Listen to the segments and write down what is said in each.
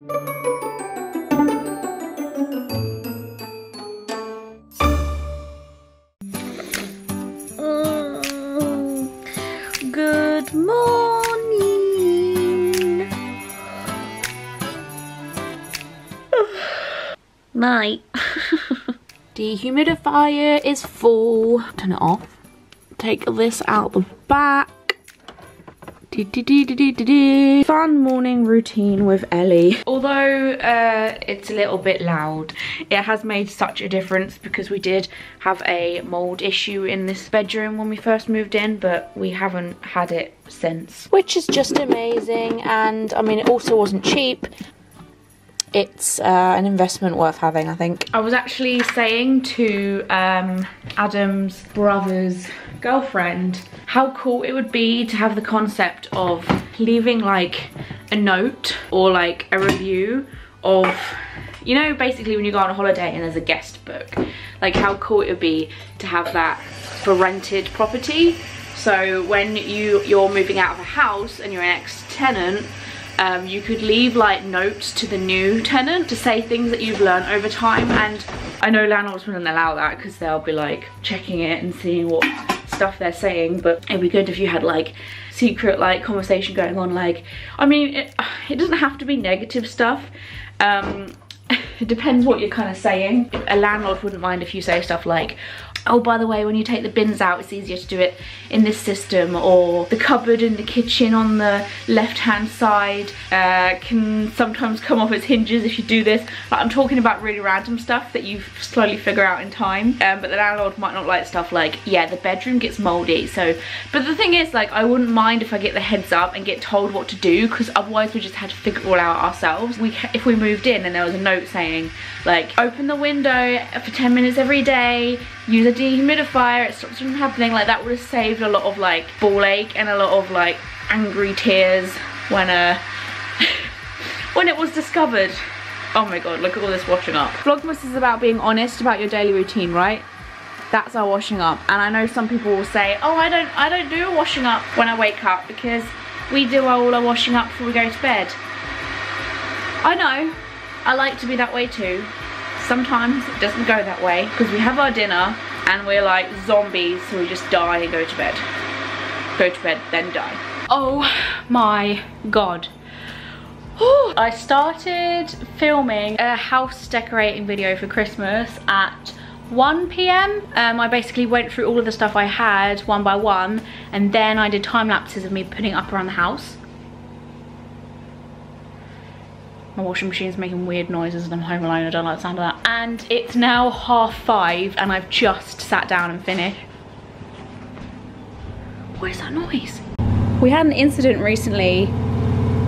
Mm. Good morning. Night. Dehumidifier is full. Turn it off. Take this out the back. Fun morning routine with Ellie. Although uh, it's a little bit loud, it has made such a difference because we did have a mold issue in this bedroom when we first moved in, but we haven't had it since. Which is just amazing and I mean it also wasn't cheap it's uh, an investment worth having, I think. I was actually saying to um, Adam's brother's girlfriend how cool it would be to have the concept of leaving like a note or like a review of you know basically when you go on a holiday and there's a guest book like how cool it would be to have that for rented property so when you you're moving out of a house and you're an ex-tenant um, you could leave like notes to the new tenant to say things that you've learned over time and I know landlords wouldn't allow that because they'll be like checking it and seeing what stuff they're saying but it'd be good if you had like secret like conversation going on like I mean it, it doesn't have to be negative stuff um, it depends what you're kind of saying. A landlord wouldn't mind if you say stuff like, oh by the way when you take the bins out it's easier to do it in this system or the cupboard in the kitchen on the left hand side uh, can sometimes come off its hinges if you do this. Like, I'm talking about really random stuff that you slowly figure out in time. Um, but the landlord might not like stuff like yeah the bedroom gets moldy so but the thing is like I wouldn't mind if I get the heads up and get told what to do because otherwise we just had to figure it all out ourselves. We if we moved in and there was a note saying like open the window for 10 minutes every day use a dehumidifier it stops from happening like that would have saved a lot of like ball ache and a lot of like angry tears when uh when it was discovered. Oh my god look at all this washing up. Vlogmas is about being honest about your daily routine right? That's our washing up. And i know some people will say oh i don't i don't do washing up when i wake up because we do all our washing up before we go to bed. I know. I like to be that way too sometimes it doesn't go that way because we have our dinner and we're like zombies so we just die and go to bed. Go to bed then die. Oh my god. I started filming a house decorating video for Christmas at 1 p.m. Um, I basically went through all of the stuff I had one by one and then I did time lapses of me putting up around the house My washing machine's making weird noises and I'm home alone. I don't like the sound of that. And it's now half five and I've just sat down and finished. What is that noise? We had an incident recently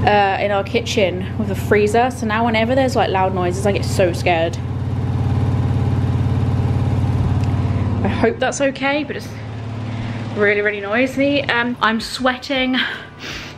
uh, in our kitchen with a freezer. So now whenever there's like loud noises, I get so scared. I hope that's okay, but it's really, really noisy. Um, I'm sweating.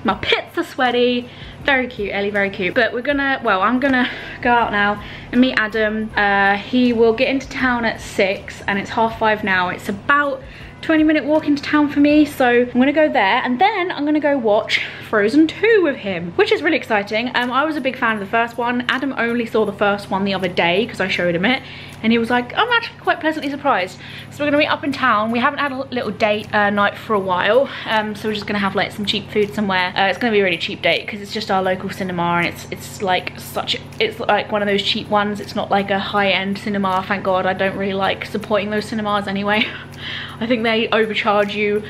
My pits are sweaty very cute ellie very cute. But we're gonna well i'm gonna go out now and meet adam. Uh, he will get into town at six and it's half five now. It's about 20 minute walk into town for me so I'm gonna go there and then I'm gonna go watch Frozen 2 with him which is really exciting. Um, I was a big fan of the first one. Adam only saw the first one the other day because I showed him it and he was like I'm actually quite pleasantly surprised. So we're gonna meet up in town. We haven't had a little date uh, night for a while um, so we're just gonna have like some cheap food somewhere. Uh, it's gonna be a really cheap date because it's just our local cinema and it's it's like such it's like one of those cheap ones. It's not like a high-end cinema thank god. I don't really like supporting those cinemas anyway. I think they overcharge you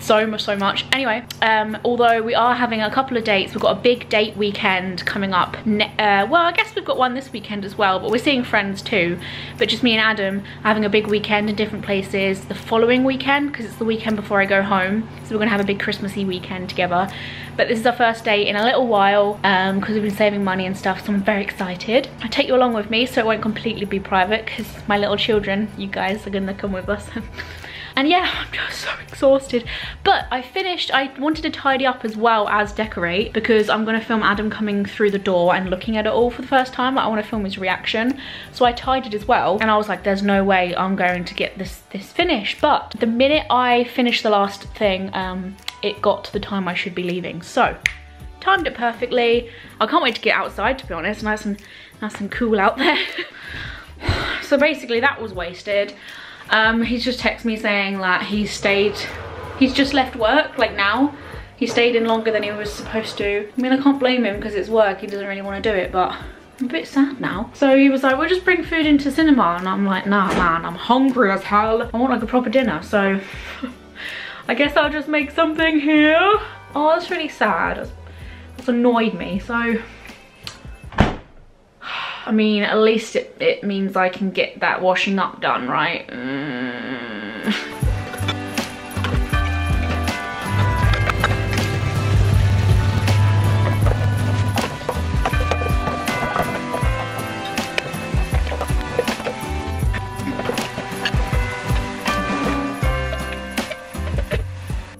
so much so much. Anyway um although we are having a couple of dates we've got a big date weekend coming up uh, well i guess we've got one this weekend as well but we're seeing friends too. But just me and adam having a big weekend in different places the following weekend because it's the weekend before i go home. So we're gonna have a big christmassy weekend together. But this is our first date in a little while because um, we've been saving money and stuff so i'm very excited. I take you along with me so it won't completely be private because my little children you guys are gonna come with us And yeah, I'm just so exhausted. But I finished, I wanted to tidy up as well as decorate because I'm gonna film Adam coming through the door and looking at it all for the first time. I wanna film his reaction. So I tidied as well. And I was like, there's no way I'm going to get this, this finished. But the minute I finished the last thing, um, it got to the time I should be leaving. So timed it perfectly. I can't wait to get outside to be honest, nice and, nice and cool out there. so basically that was wasted. Um, he's just texted me saying that he stayed, he's just left work like now. He stayed in longer than he was supposed to. I mean, I can't blame him because it's work. He doesn't really want to do it, but I'm a bit sad now. So he was like, we'll just bring food into cinema. And I'm like, nah, man, I'm hungry as hell. I want like a proper dinner. So I guess I'll just make something here. Oh, that's really sad. That's annoyed me. So I mean, at least it, it means I can get that washing up done, right? Mm.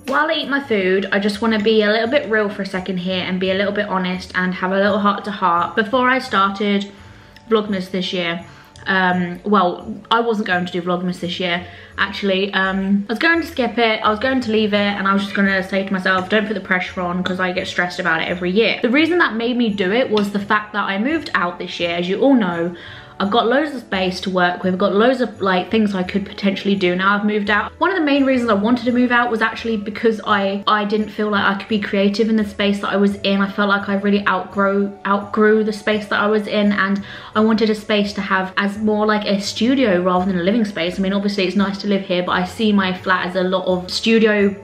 while I eat my food, I just want to be a little bit real for a second here and be a little bit honest and have a little heart to heart. Before I started Vlogmas this year, um, well, I wasn't going to do Vlogmas this year, actually. Um, I was going to skip it, I was going to leave it, and I was just gonna say to myself, don't put the pressure on, because I get stressed about it every year. The reason that made me do it was the fact that I moved out this year, as you all know, I've got loads of space to work with. I've got loads of like things I could potentially do now I've moved out. One of the main reasons I wanted to move out was actually because I, I didn't feel like I could be creative in the space that I was in. I felt like I really outgrow, outgrew the space that I was in and I wanted a space to have as more like a studio rather than a living space. I mean, obviously it's nice to live here, but I see my flat as a lot of studio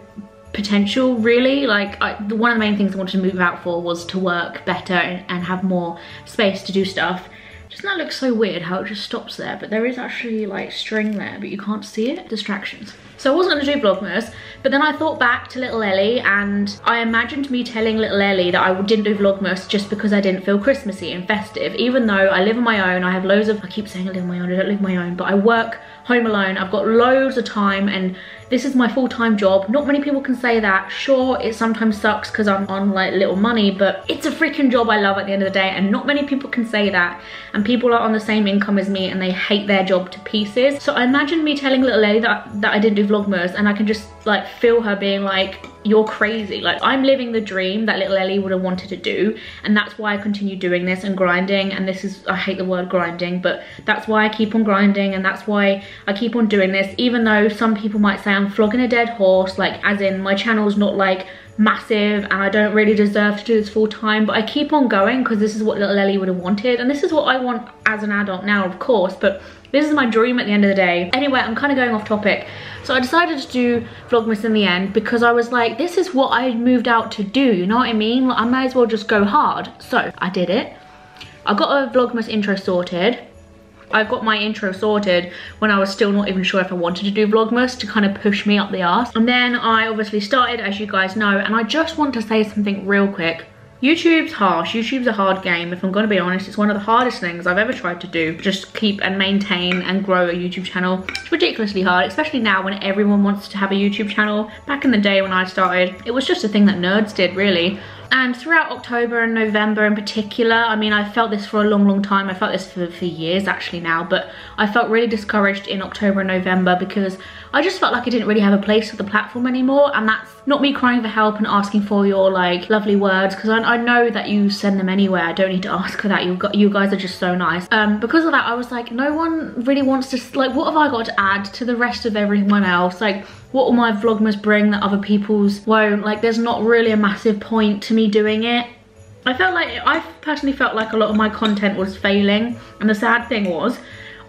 potential really like I, one of the main things I wanted to move out for was to work better and, and have more space to do stuff doesn't that look so weird how it just stops there? But there is actually like string there, but you can't see it. Distractions. So I wasn't gonna do Vlogmas, but then I thought back to little Ellie and I imagined me telling little Ellie that I didn't do Vlogmas just because I didn't feel Christmassy and festive. Even though I live on my own, I have loads of, I keep saying I live on my own, I don't live on my own, but I work home alone. I've got loads of time and this is my full-time job. Not many people can say that. Sure, it sometimes sucks because I'm on like little money, but it's a freaking job I love at the end of the day and not many people can say that. And people are on the same income as me and they hate their job to pieces. So I imagine me telling little Ellie that, that I didn't do Vlogmas and I can just like feel her being like, you're crazy. Like I'm living the dream that little Ellie would have wanted to do. And that's why I continue doing this and grinding. And this is, I hate the word grinding, but that's why I keep on grinding. And that's why I keep on doing this. Even though some people might say I'm flogging a dead horse, like as in my channel's not like massive and I don't really deserve to do this full time but I keep on going because this is what little Ellie would have wanted and this is what I want as an adult now of course but this is my dream at the end of the day. Anyway, I'm kind of going off topic. So I decided to do Vlogmas in the end because I was like, this is what I moved out to do, you know what I mean? Like, I might as well just go hard. So I did it. I got a Vlogmas intro sorted. I got my intro sorted when I was still not even sure if I wanted to do Vlogmas to kind of push me up the arse. And then I obviously started, as you guys know, and I just want to say something real quick. YouTube's harsh. YouTube's a hard game. If I'm going to be honest, it's one of the hardest things I've ever tried to do. Just keep and maintain and grow a YouTube channel. It's ridiculously hard, especially now when everyone wants to have a YouTube channel. Back in the day when I started, it was just a thing that nerds did, really. And throughout October and November in particular, I mean, I felt this for a long, long time. I felt this for, for years actually now, but I felt really discouraged in October and November because I just felt like I didn't really have a place for the platform anymore. And that's not me crying for help and asking for your like lovely words because I, I, know that you send them anyway. I don't need to ask for that. You got you guys are just so nice. Um, because of that, I was like, no one really wants to like. What have I got to add to the rest of everyone else? Like, what will my vlogmas bring that other people's won't? Like, there's not really a massive point to me doing it. I felt like I personally felt like a lot of my content was failing, and the sad thing was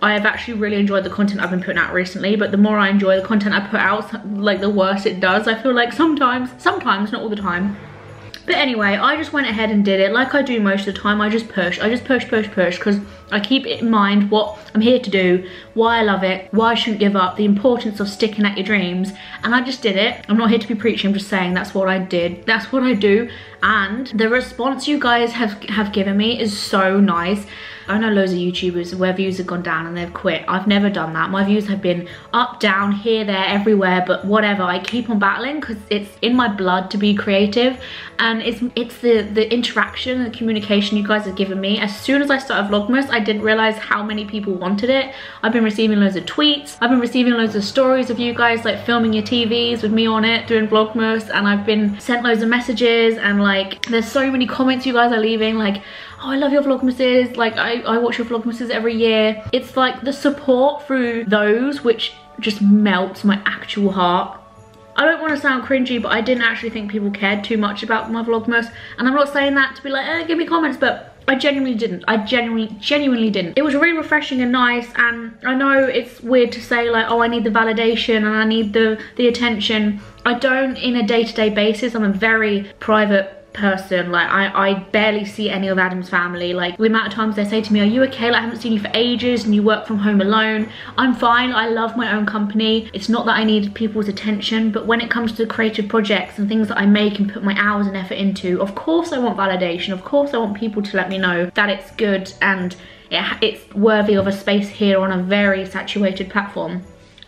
I have actually really enjoyed the content I've been putting out recently, but the more I enjoy the content I put out, like the worse it does. I feel like sometimes, sometimes, not all the time, but anyway, I just went ahead and did it like I do most of the time. I just push, I just push, push, push because I keep in mind what I'm here to do, why I love it, why I shouldn't give up, the importance of sticking at your dreams. And I just did it. I'm not here to be preaching, I'm just saying that's what I did. That's what I do. And the response you guys have, have given me is so nice. I know loads of YouTubers where views have gone down and they've quit. I've never done that. My views have been up, down, here, there, everywhere, but whatever. I keep on battling because it's in my blood to be creative. And it's it's the the interaction and the communication you guys have given me as soon as i started vlogmas i didn't realize how many people wanted it. I've been receiving loads of tweets. I've been receiving loads of stories of you guys like filming your tvs with me on it doing vlogmas and i've been sent loads of messages and like there's so many comments you guys are leaving like oh I love your vlogmases. Like I, I watch your vlogmases every year. It's like the support through those which just melts my actual heart. I don't want to sound cringy, but I didn't actually think people cared too much about my Vlogmas. And I'm not saying that to be like, eh, give me comments, but I genuinely didn't. I genuinely, genuinely didn't. It was really refreshing and nice. And I know it's weird to say like, oh, I need the validation and I need the, the attention. I don't in a day-to-day -day basis. I'm a very private person like I, I barely see any of Adam's family like the amount of times they say to me are you okay? Like I haven't seen you for ages and you work from home alone. I'm fine I love my own company. It's not that I need people's attention but when it comes to creative projects and things that I make and put my hours and effort into of course I want validation of course I want people to let me know that it's good and it, it's worthy of a space here on a very saturated platform.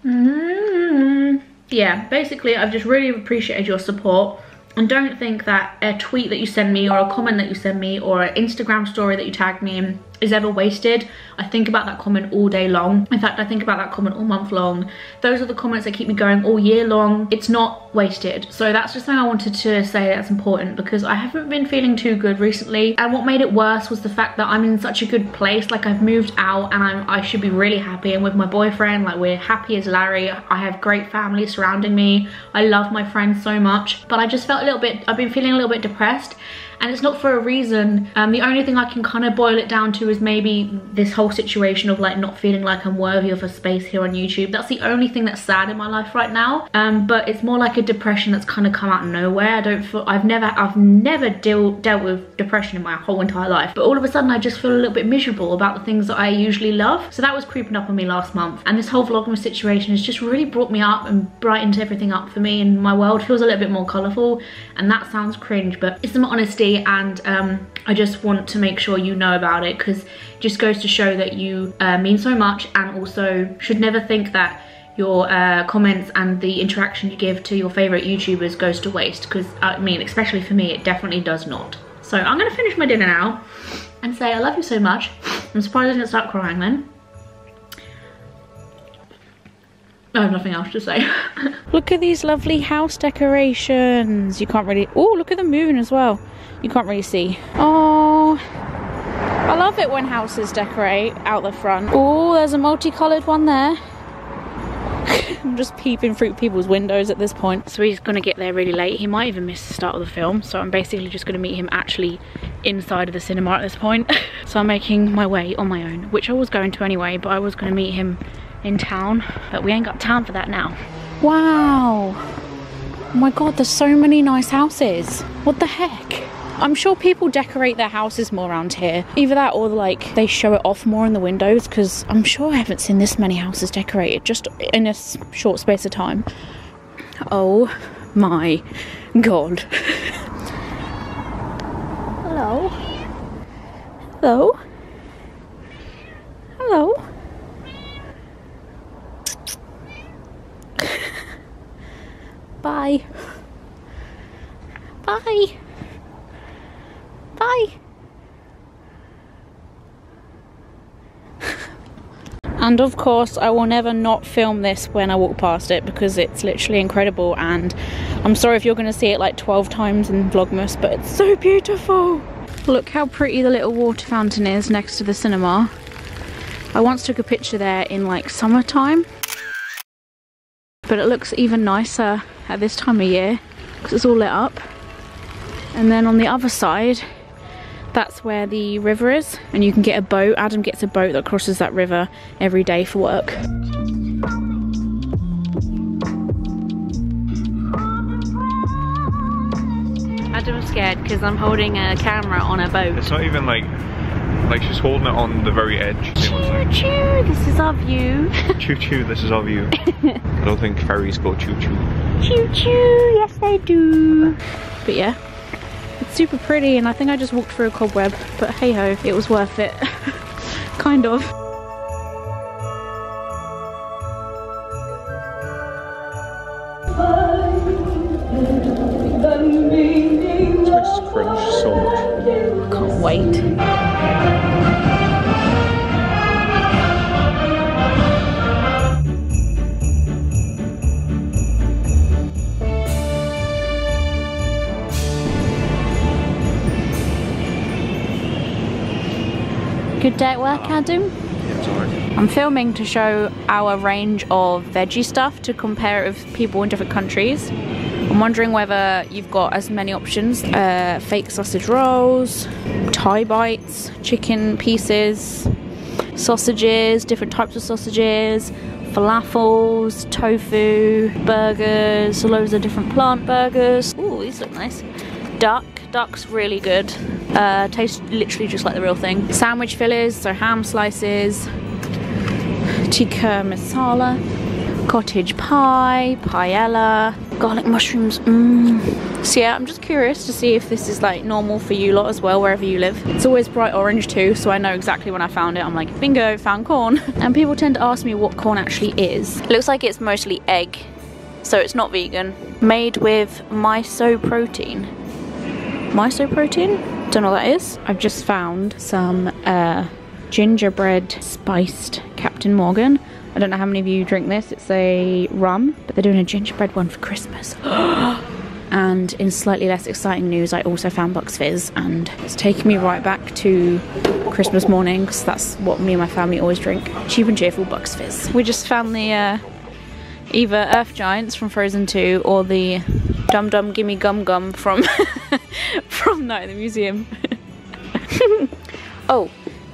Mm -hmm. yeah basically I've just really appreciated your support and don't think that a tweet that you send me or a comment that you send me or an Instagram story that you tag me in is ever wasted. I think about that comment all day long. In fact, I think about that comment all month long. Those are the comments that keep me going all year long. It's not wasted. So that's just something I wanted to say that's important because I haven't been feeling too good recently. And what made it worse was the fact that I'm in such a good place. Like I've moved out and I'm, I should be really happy. And with my boyfriend, like we're happy as Larry. I have great family surrounding me. I love my friends so much. But I just felt a little bit, I've been feeling a little bit depressed and it's not for a reason. Um, the only thing I can kind of boil it down to is maybe this whole situation of like not feeling like I'm worthy of a space here on YouTube. That's the only thing that's sad in my life right now. Um, but it's more like a depression that's kind of come out of nowhere. I don't feel, I've never, I've never deal, dealt with depression in my whole entire life. But all of a sudden I just feel a little bit miserable about the things that I usually love. So that was creeping up on me last month. And this whole Vlogmas situation has just really brought me up and brightened everything up for me and my world feels a little bit more colourful. And that sounds cringe, but it's some honesty and um, I just want to make sure you know about it because it just goes to show that you uh, mean so much and also should never think that your uh, comments and the interaction you give to your favorite YouTubers goes to waste because I mean especially for me it definitely does not. So I'm gonna finish my dinner now and say I love you so much. I'm surprised I didn't start crying then. I have nothing else to say. look at these lovely house decorations. You can't really, oh look at the moon as well you can't really see. Oh, I love it when houses decorate out the front. Oh, there's a multicolored one there. I'm just peeping through people's windows at this point. So he's gonna get there really late. He might even miss the start of the film. So I'm basically just gonna meet him actually inside of the cinema at this point. so I'm making my way on my own, which I was going to anyway, but I was gonna meet him in town. But we ain't got time for that now. Wow. Oh my God, there's so many nice houses. What the heck? I'm sure people decorate their houses more around here. Either that or like they show it off more in the windows because I'm sure I haven't seen this many houses decorated just in a short space of time. Oh my god. Hello. Hello. Hello. Bye. Bye. Bye. and of course I will never not film this when I walk past it because it's literally incredible and I'm sorry if you're going to see it like 12 times in Vlogmas but it's so beautiful. Look how pretty the little water fountain is next to the cinema. I once took a picture there in like summertime but it looks even nicer at this time of year because it's all lit up. And then on the other side that's where the river is and you can get a boat. Adam gets a boat that crosses that river every day for work. Adam's scared because I'm holding a camera on a boat. It's not even like like she's holding it on the very edge. Choo choo, this is our view. choo choo, this is our view. I don't think ferries go choo choo. Choo choo, yes they do. But yeah, it's super pretty and I think I just walked through a cobweb, but hey ho, it was worth it. kind of. cringe so much. Can't wait. Good day at work, Adam. I'm filming to show our range of veggie stuff to compare it with people in different countries. I'm wondering whether you've got as many options uh, fake sausage rolls, Thai bites, chicken pieces, sausages, different types of sausages, falafels, tofu, burgers, loads of different plant burgers. Ooh, these look nice. Duck, duck's really good. Uh, tastes literally just like the real thing. Sandwich fillers, so ham slices, tikka masala, cottage pie, paella, garlic mushrooms. Mmm. So yeah, I'm just curious to see if this is like normal for you lot as well, wherever you live. It's always bright orange too, so I know exactly when I found it. I'm like, bingo, found Quorn. and people tend to ask me what Quorn actually is. It looks like it's mostly egg, so it's not vegan. Made with mycoprotein. Mycoprotein? Don't know what that is. I've just found some uh, gingerbread spiced Captain Morgan. I don't know how many of you drink this. It's a rum, but they're doing a gingerbread one for Christmas. and in slightly less exciting news, I also found Bucks Fizz, and it's taking me right back to Christmas morning because that's what me and my family always drink. Cheap and cheerful Bucks Fizz. We just found the uh, either Earth Giants from Frozen 2 or the Dum Dum Gimme Gum Gum from from Night at the Museum. oh,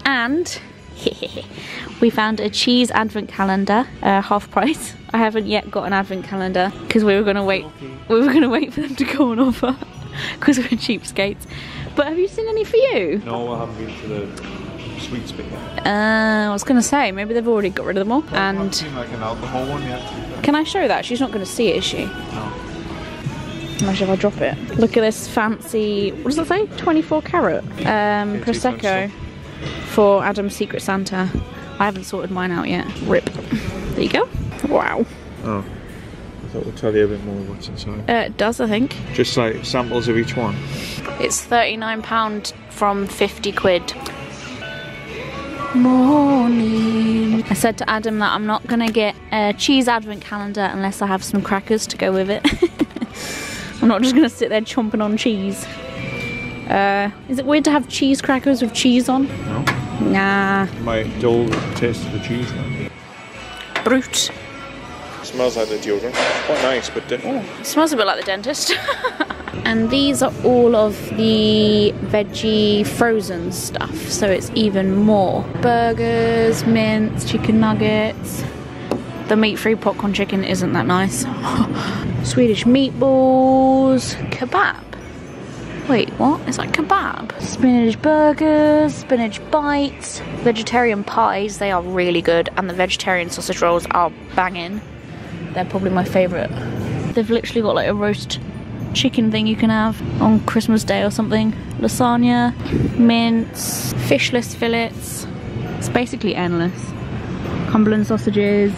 and we found a cheese advent calendar, uh, half price. I haven't yet got an advent calendar because we were gonna wait. We were gonna wait for them to go on offer because we're cheapskates. But have you seen any for you? No, I haven't been to the sweets bit yet. Uh, I was gonna say maybe they've already got rid of them all. I haven't And seen like an alcohol one yet. to be fair. can I show that? She's not gonna see it, is she? No. Imagine if I drop it. Look at this fancy, what does it say? 24 carat um, Okay, cheap Prosecco for Adam's Secret Santa. I haven't sorted mine out yet. Rip. There you go. Wow. Oh. I thought we'd tell you a bit more what's inside. Uh, it does, I think. Just like samples of each one. It's £39 from 50 quid. Morning. I said to Adam that I'm not gonna get a cheese advent calendar unless I have some crackers to go with it. I'm not just gonna sit there chomping on cheese. Uh, is it weird to have cheese crackers with cheese on? No. Nah. My dull taste of the cheese now. Brut. Smells like the deodorant. Quite nice, but different. It smells a bit like the dentist. and these are all of the veggie frozen stuff, so it's even more. Burgers, mince, chicken nuggets. The meat-free popcorn chicken isn't that nice. Swedish meatballs, kebab. Wait, what? Is that kebab? Spinach burgers, spinach bites, vegetarian pies, they are really good, and the vegetarian sausage rolls are banging. They're probably my favourite. They've literally got like a roast chicken thing you can have on Christmas Day or something. Lasagna, mince, fishless fillets. It's basically endless. Cumberland sausages,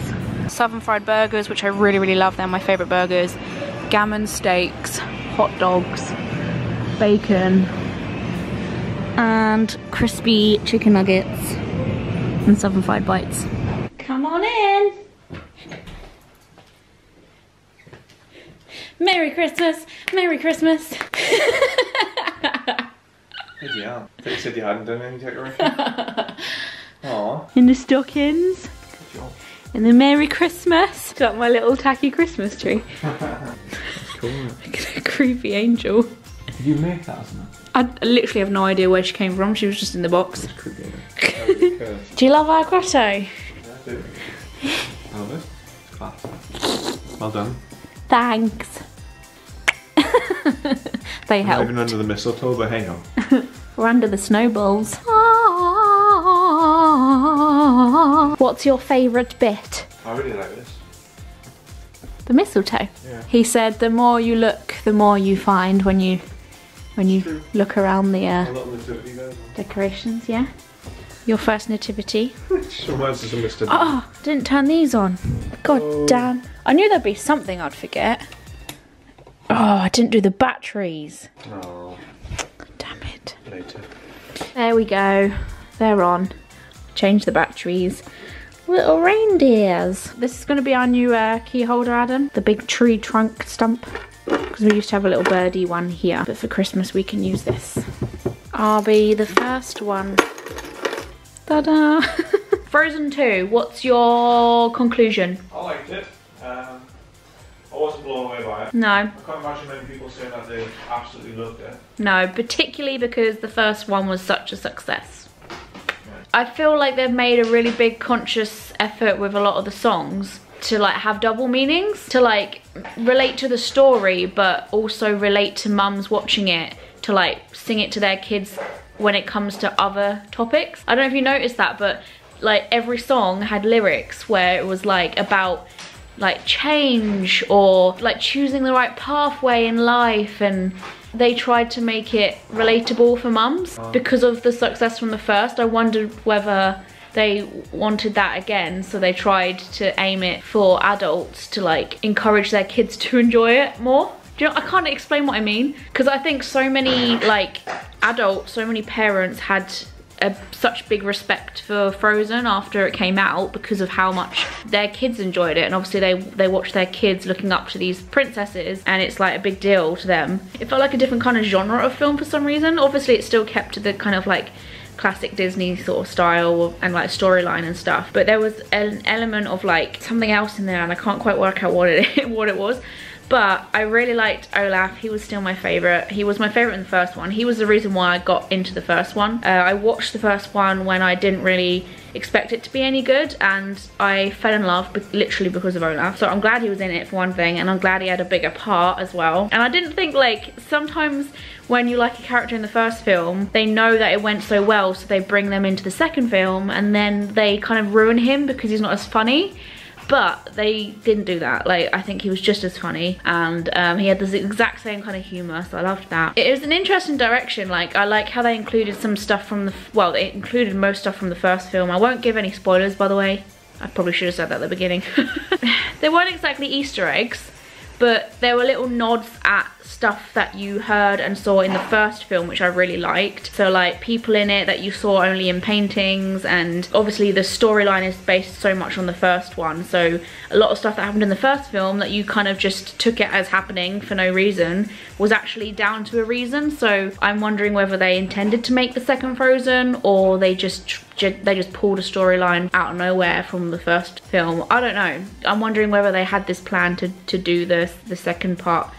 southern fried burgers, which I really, really love. They're my favourite burgers. Gammon steaks, hot dogs, bacon, and crispy chicken nuggets and southern fried bites. Come on in. Merry Christmas! Merry Christmas! Yeah. I thought you said you hadn't done any decorating. Aw. In the stockings. And the Merry Christmas. Is that my little tacky Christmas tree? Cool. A creepy angel. Did you make that, isn't it? I literally have no idea where she came from. She was just in the box. Could be. Okay. Do you love our grotto? I do. I love it. It's class. Well done. Thanks. they help. even under the mistletoe, but hang on. We're under the snowballs. What's your favourite bit? I really like this. The mistletoe. Yeah. He said the more you look, the more you find when you when you True. look around the uh, little nativity there. decorations, yeah. Your first nativity. Which reminds us of Mr. Oh, didn't turn these on. God Oh. damn. I knew there'd be something I'd forget. Oh, I didn't do the batteries. Oh. Damn it. later. There we go. They're on. Change the batteries. Little reindeers. This is going to be our new uh, key holder, Adam. The big tree trunk stump. Because we used to have a little birdie one here. But for Christmas we can use this. I'll be the first one. Ta-da! Frozen 2, what's your conclusion? I liked it. Um, I wasn't blown away by it. No, I can't imagine many people saying that they absolutely loved it. no, particularly because the first one was such a success. I feel like they've made a really big conscious effort with a lot of the songs to like have double meanings, to like relate to the story but also relate to mums watching it, to like sing it to their kids when it comes to other topics. I don't know if you noticed that but like every song had lyrics where it was like about like change or like choosing the right pathway in life and they tried to make it relatable for mums oh. because of the success from the first. I wondered whether they wanted that again so they tried to aim it for adults to like encourage their kids to enjoy it more. Do you know i can't explain what i mean because i think so many like adults so many parents had a, such big respect for Frozen after it came out because of how much their kids enjoyed it and obviously they they watch their kids looking up to these princesses and it's like a big deal to them. It felt like a different kind of genre of film for some reason. Obviously it still kept the kind of like classic Disney sort of style and like storyline and stuff but there was an element of like something else in there and I can't quite work out what it what it was but I really liked Olaf. He was still my favourite. He was my favourite in the first one. He was the reason why I got into the first one. Uh, I watched the first one when I didn't really expect it to be any good and I fell in love be literally because of Olaf. So I'm glad he was in it for one thing and I'm glad he had a bigger part as well. And I didn't think like sometimes when you like a character in the first film, they know that it went so well so they bring them into the second film and then they kind of ruin him because he's not as funny but they didn't do that. Like i think he was just as funny and um, he had the exact same kind of humor so i loved that. It was an interesting direction like i like how they included some stuff from the well they included most stuff from the first film. I won't give any spoilers by the way. I probably should have said that at the beginning. They weren't exactly easter eggs but there were little nods at stuff that you heard and saw in the first film which I really liked so like people in it that you saw only in paintings and obviously the storyline is based so much on the first one so a lot of stuff that happened in the first film that you kind of just took it as happening for no reason was actually down to a reason so I'm wondering whether they intended to make the second Frozen or they just they just pulled a storyline out of nowhere from the first film. I don't know. I'm wondering whether they had this plan to, to do the, the second part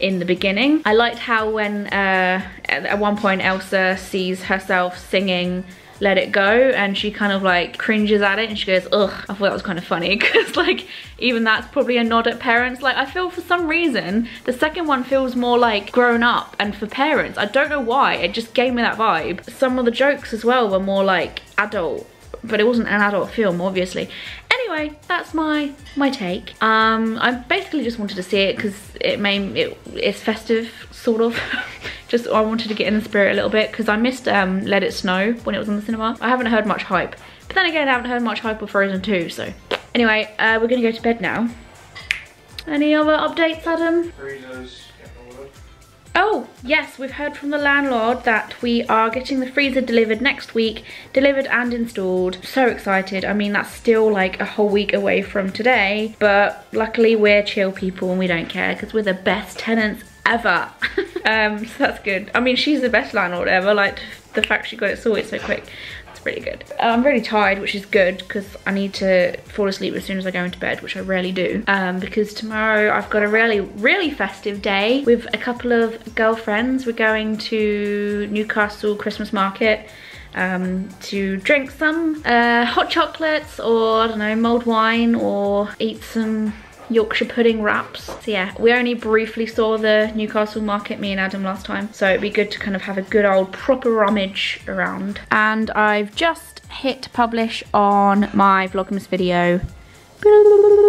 in the beginning. I liked how when uh, at one point Elsa sees herself singing let it go and she kind of like cringes at it and she goes ugh I thought that was kind of funny because like even that's probably a nod at parents. Like I feel for some reason the second one feels more like grown up and for parents. I don't know why it just gave me that vibe. Some of the jokes as well were more like adult but it wasn't an adult film obviously. Anyway that's my my take. Um i basically just wanted to see it because it made it it's festive sort of. Just i wanted to get in the spirit a little bit because i missed um let it snow when it was in the cinema. I haven't heard much hype. But then again i haven't heard much hype of frozen 2 so. Anyway uh we're gonna go to bed now. Any other updates adam. Oh, yes, we've heard from the landlord that we are getting the freezer delivered next week, delivered and installed. So excited. I mean, that's still like a whole week away from today, but luckily we're chill people and we don't care because we're the best tenants ever. um, so that's good. I mean, she's the best landlord ever. Like, the fact she got it sorted so quick. It's really good. Uh, I'm really tired, which is good because I need to fall asleep as soon as I go into bed, which I rarely do. Um, because tomorrow I've got a really, really festive day with a couple of girlfriends. We're going to Newcastle Christmas Market um, to drink some uh, hot chocolates or, I don't know, mulled wine or eat some Yorkshire pudding wraps. So yeah, we only briefly saw the Newcastle market, me and Adam last time. So it'd be good to kind of have a good old proper rummage around. And I've just hit publish on my Vlogmas video.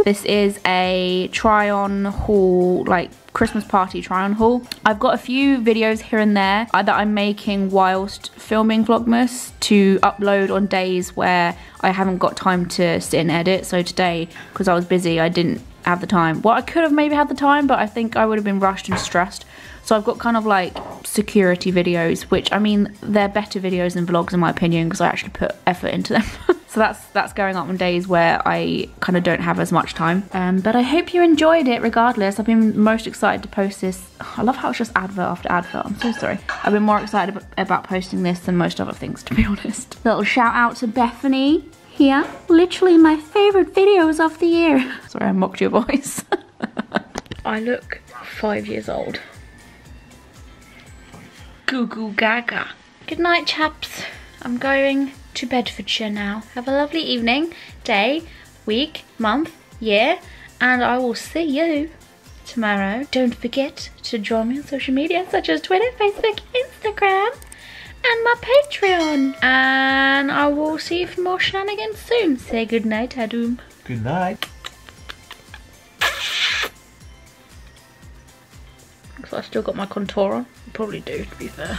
This is a try on haul, like Christmas party try on haul. I've got a few videos here and there uh, that I'm making whilst filming Vlogmas to upload on days where I haven't got time to sit and edit. So today, because I was busy, I didn't have the time. Well, I could have maybe had the time, but I think I would have been rushed and stressed. So I've got kind of like security videos, which I mean, they're better videos than vlogs in my opinion because I actually put effort into them. so that's that's going up on days where I kind of don't have as much time. Um, but I hope you enjoyed it regardless. I've been most excited to post this. I love how it's just advert after advert. I'm so sorry. I've been more excited about posting this than most other things, to be honest. Little shout out to Bethany here. Literally my favorite videos of the year. Sorry, I mocked your voice. I look five years old. Goo goo gaga. Good night, chaps. I'm going to Bedfordshire now. Have a lovely evening, day, week, month, year, and I will see you tomorrow. Don't forget to join me on social media such as Twitter, Facebook, Instagram, and my Patreon. And I will see you for more shenanigans soon. Say goodnight, Adam. Good night. So I still got my contour on. Probably do, to be fair.